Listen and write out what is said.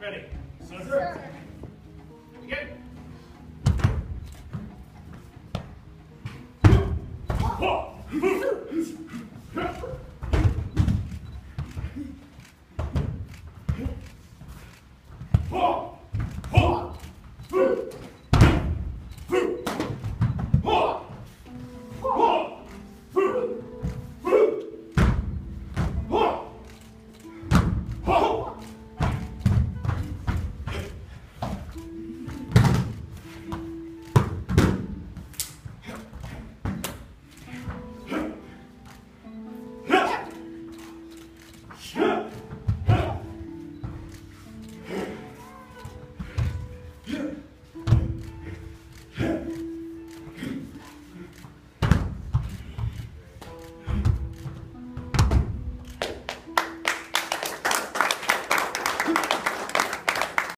Ready? Serve. Oh!